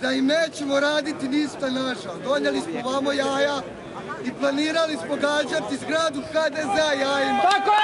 da im nećemo raditi ništa naša. Donijeli smo vamo jaja i planirali smo gađati zgradu HDZ jajima. Tako